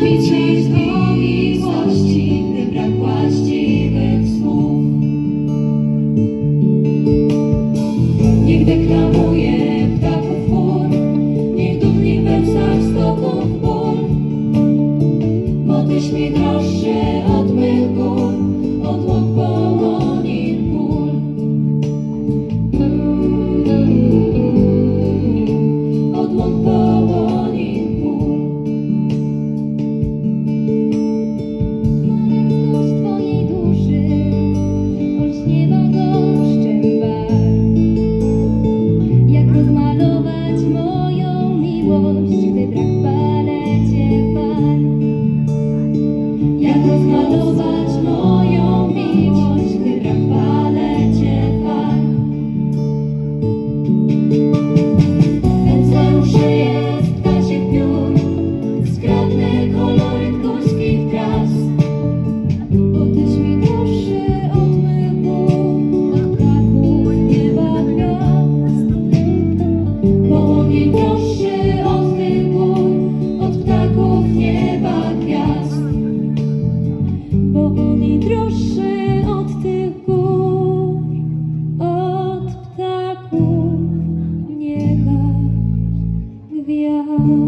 be changed. yeah.